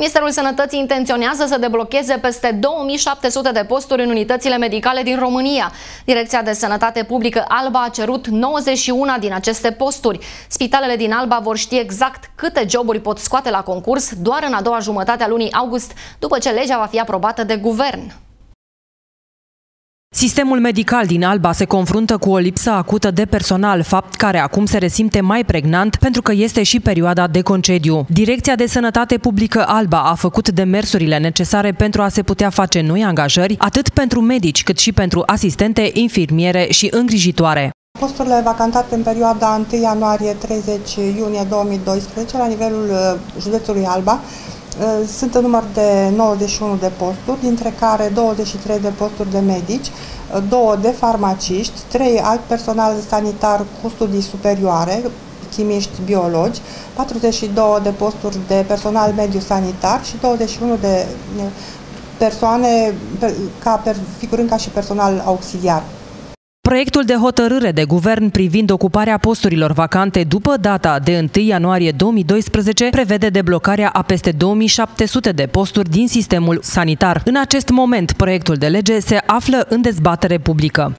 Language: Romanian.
Ministerul Sănătății intenționează să deblocheze peste 2700 de posturi în unitățile medicale din România. Direcția de Sănătate Publică Alba a cerut 91 din aceste posturi. Spitalele din Alba vor ști exact câte joburi pot scoate la concurs doar în a doua jumătate a lunii august, după ce legea va fi aprobată de guvern. Sistemul medical din Alba se confruntă cu o lipsă acută de personal, fapt care acum se resimte mai pregnant pentru că este și perioada de concediu. Direcția de Sănătate Publică Alba a făcut demersurile necesare pentru a se putea face noi angajări, atât pentru medici cât și pentru asistente, infirmiere și îngrijitoare. Posturile vacantate în perioada 1 ianuarie-30 iunie 2012 la nivelul uh, județului Alba Uh, sunt în număr de 91 de posturi, dintre care 23 de posturi de medici, 2 uh, de farmaciști, 3 alt personal sanitar cu studii superioare, chimiști, biologi, 42 de posturi de personal mediu sanitar și 21 de uh, persoane ca, figurând ca și personal auxiliar. Proiectul de hotărâre de guvern privind ocuparea posturilor vacante după data de 1 ianuarie 2012 prevede deblocarea a peste 2700 de posturi din sistemul sanitar. În acest moment, proiectul de lege se află în dezbatere publică.